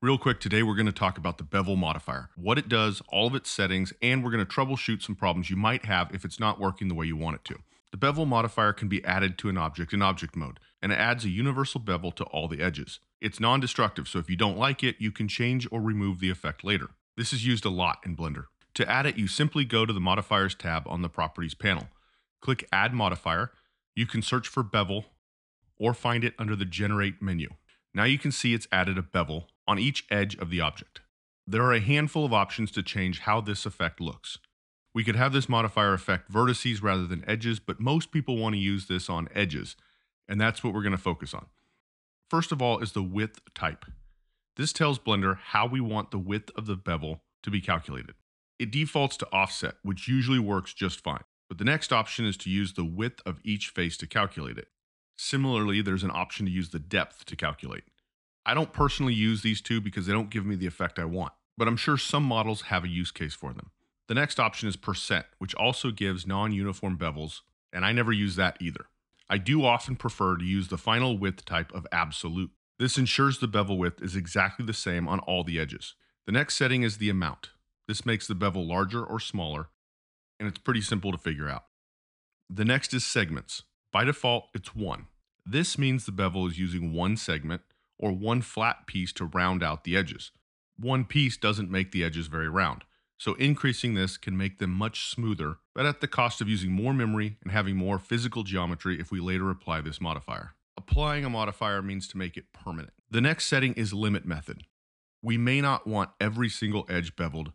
Real quick, today we're going to talk about the bevel modifier, what it does, all of its settings, and we're going to troubleshoot some problems you might have if it's not working the way you want it to. The bevel modifier can be added to an object in object mode, and it adds a universal bevel to all the edges. It's non-destructive, so if you don't like it, you can change or remove the effect later. This is used a lot in Blender. To add it, you simply go to the Modifiers tab on the Properties panel. Click Add Modifier. You can search for bevel or find it under the Generate menu. Now you can see it's added a bevel on each edge of the object. There are a handful of options to change how this effect looks. We could have this modifier affect vertices rather than edges, but most people want to use this on edges, and that's what we're going to focus on. First of all is the width type. This tells Blender how we want the width of the bevel to be calculated. It defaults to offset, which usually works just fine. But the next option is to use the width of each face to calculate it. Similarly, there's an option to use the depth to calculate. I don't personally use these two because they don't give me the effect I want, but I'm sure some models have a use case for them. The next option is percent, which also gives non-uniform bevels, and I never use that either. I do often prefer to use the final width type of absolute. This ensures the bevel width is exactly the same on all the edges. The next setting is the amount. This makes the bevel larger or smaller, and it's pretty simple to figure out. The next is segments. By default, it's 1. This means the bevel is using one segment or one flat piece to round out the edges. One piece doesn't make the edges very round, so increasing this can make them much smoother, but at the cost of using more memory and having more physical geometry if we later apply this modifier. Applying a modifier means to make it permanent. The next setting is limit method. We may not want every single edge beveled,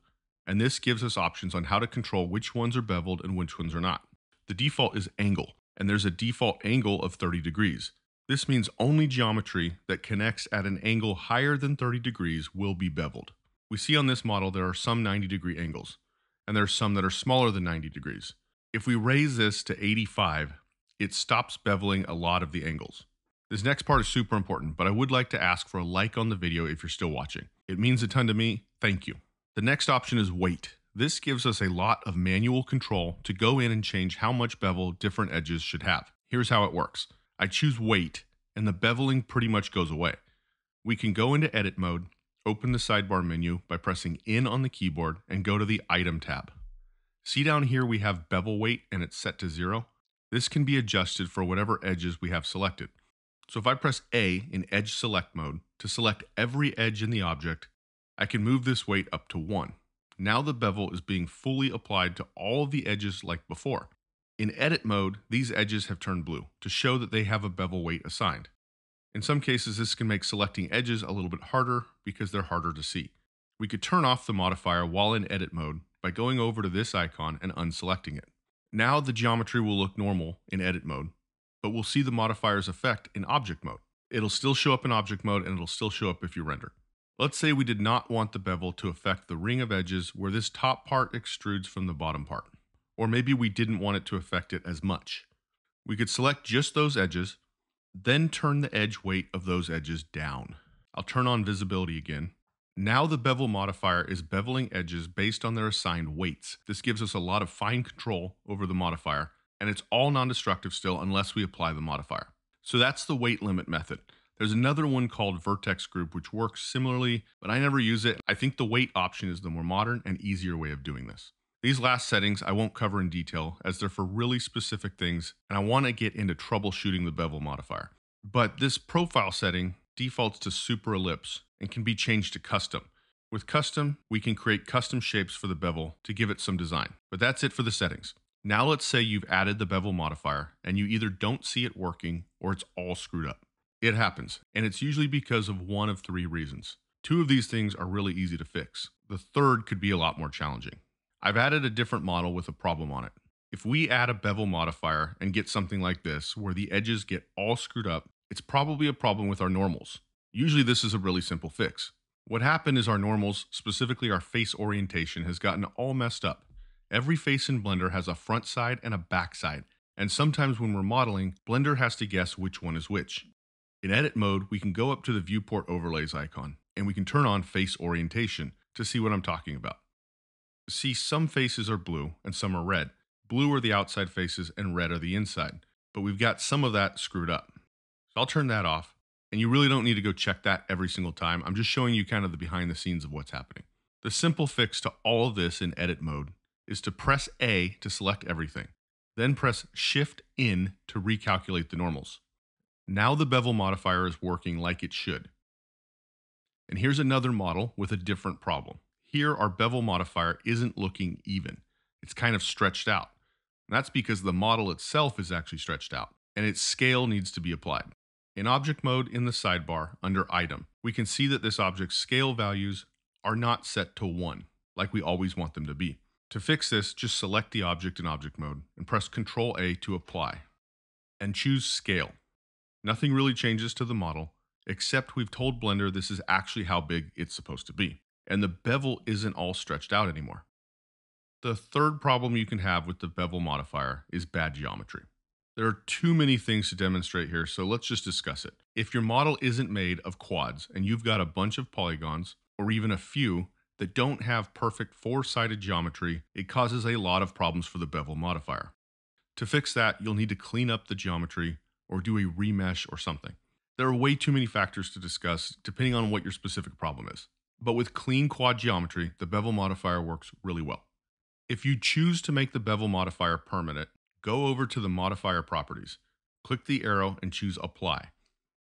and this gives us options on how to control which ones are beveled and which ones are not. The default is angle, and there's a default angle of 30 degrees. This means only geometry that connects at an angle higher than 30 degrees will be beveled. We see on this model there are some 90 degree angles, and there are some that are smaller than 90 degrees. If we raise this to 85, it stops beveling a lot of the angles. This next part is super important, but I would like to ask for a like on the video if you're still watching. It means a ton to me. Thank you. The next option is weight. This gives us a lot of manual control to go in and change how much bevel different edges should have. Here's how it works. I choose weight, and the beveling pretty much goes away. We can go into edit mode open the sidebar menu by pressing N on the keyboard and go to the item tab. See down here we have bevel weight and it's set to zero. This can be adjusted for whatever edges we have selected. So if I press A in edge select mode to select every edge in the object, I can move this weight up to one. Now the bevel is being fully applied to all the edges like before. In edit mode, these edges have turned blue to show that they have a bevel weight assigned. In some cases, this can make selecting edges a little bit harder because they're harder to see. We could turn off the modifier while in edit mode by going over to this icon and unselecting it. Now the geometry will look normal in edit mode, but we'll see the modifier's effect in object mode. It'll still show up in object mode and it'll still show up if you render. Let's say we did not want the bevel to affect the ring of edges where this top part extrudes from the bottom part. Or maybe we didn't want it to affect it as much. We could select just those edges then turn the edge weight of those edges down. I'll turn on visibility again. Now the bevel modifier is beveling edges based on their assigned weights. This gives us a lot of fine control over the modifier, and it's all non-destructive still unless we apply the modifier. So that's the weight limit method. There's another one called vertex group, which works similarly, but I never use it. I think the weight option is the more modern and easier way of doing this. These last settings I won't cover in detail as they're for really specific things and I want to get into troubleshooting the bevel modifier. But this profile setting defaults to super ellipse and can be changed to custom. With custom, we can create custom shapes for the bevel to give it some design. But that's it for the settings. Now let's say you've added the bevel modifier and you either don't see it working or it's all screwed up. It happens, and it's usually because of one of three reasons. Two of these things are really easy to fix. The third could be a lot more challenging. I've added a different model with a problem on it. If we add a bevel modifier and get something like this, where the edges get all screwed up, it's probably a problem with our normals. Usually this is a really simple fix. What happened is our normals, specifically our face orientation, has gotten all messed up. Every face in Blender has a front side and a back side, and sometimes when we're modeling, Blender has to guess which one is which. In edit mode, we can go up to the viewport overlays icon, and we can turn on face orientation to see what I'm talking about see some faces are blue and some are red. Blue are the outside faces and red are the inside. But we've got some of that screwed up. So I'll turn that off And you really don't need to go check that every single time. I'm just showing you kind of the behind the scenes of what's happening. The simple fix to all of this in edit mode is to press A to select everything, then press Shift N to recalculate the normals. Now the bevel modifier is working like it should. And here's another model with a different problem. Here, our bevel modifier isn't looking even. It's kind of stretched out. That's because the model itself is actually stretched out, and its scale needs to be applied. In object mode in the sidebar under item, we can see that this object's scale values are not set to 1, like we always want them to be. To fix this, just select the object in object mode and press Ctrl A to apply, and choose Scale. Nothing really changes to the model, except we've told Blender this is actually how big it's supposed to be, and the bevel isn't all stretched out anymore. The third problem you can have with the bevel modifier is bad geometry. There are too many things to demonstrate here, so let's just discuss it. If your model isn't made of quads and you've got a bunch of polygons, or even a few, that don't have perfect four-sided geometry, it causes a lot of problems for the bevel modifier. To fix that, you'll need to clean up the geometry or do a remesh or something. There are way too many factors to discuss depending on what your specific problem is. But with clean quad geometry, the bevel modifier works really well. If you choose to make the bevel modifier permanent, go over to the modifier properties, click the arrow and choose apply.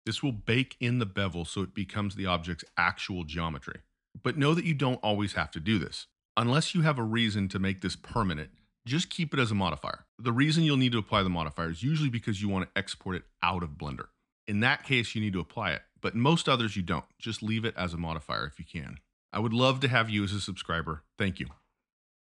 This will bake in the bevel so it becomes the object's actual geometry. But know that you don't always have to do this. Unless you have a reason to make this permanent, just keep it as a modifier. The reason you'll need to apply the modifier is usually because you want to export it out of Blender. In that case, you need to apply it, but most others you don't. Just leave it as a modifier if you can. I would love to have you as a subscriber. Thank you.